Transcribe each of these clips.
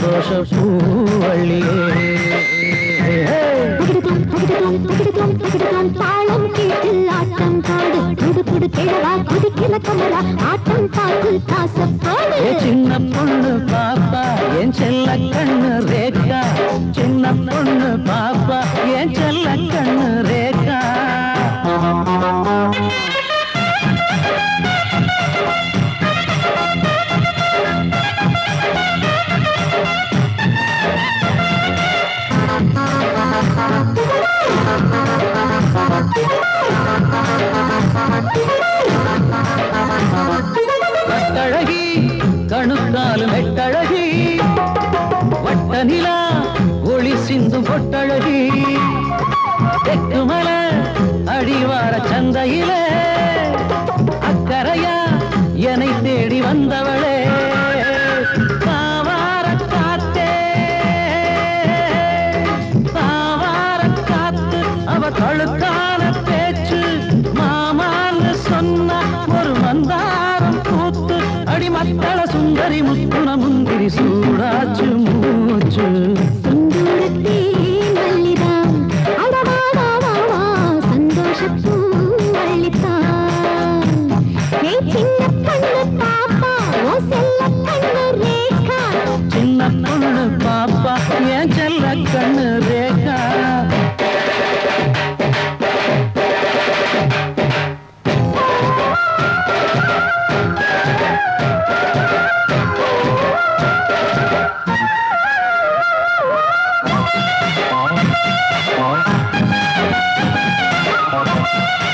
சந்தோஷ பூவள்ளியே தாளம் கேட்டு ஆட்டம் பாடு குடு கிழவா குதிக்கிற கமலா ஆட்டம் பார்த்து சின்ன பொண்ணு பாப்பா என் செல்ல கண்ணு ரேக்கா சின்ன பொண்ணு பாப்பா என் செல்ல கண்ணு தெக்குமல அடிவார சந்தையிலே அக்கறையா என்னை தேடி வந்தவளே. தாவார காத்தே தாவார காத்து அவ கழுத்தான பேச்சு மாமான்னு சொன்ன ஒரு மந்தாரம் பூத்து அடிமத்தள சுந்தரி முத்துன முந்திரி சூடாச்சு மூச்சு. சந்தோஷப்பூ அள்ளித்தான்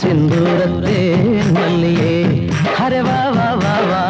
சிந்தூரத்தே மல்லியே ஹரே வா வா வா வா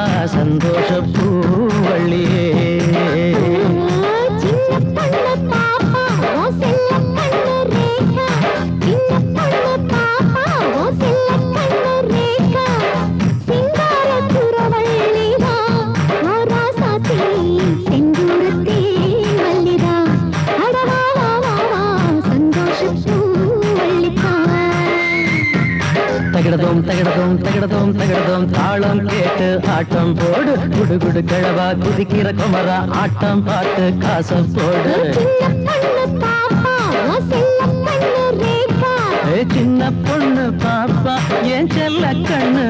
தகிடதோம் தகிடதோம் தகிடதோம் தகிடதோம். தாளம் கேட்டு ஆட்டம் போடு. குடு குடு கிழவா குதிக்கிற குமரா ஆட்டம் பார்த்து காசம் போடு. சின்ன கண்ணு பாப்பா ஓ செல்ல கண்ணு ரேகா பொண்ணு பாப்பா என் செல்ல கண்ணு